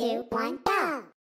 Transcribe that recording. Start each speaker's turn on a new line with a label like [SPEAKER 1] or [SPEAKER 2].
[SPEAKER 1] Two, one, go!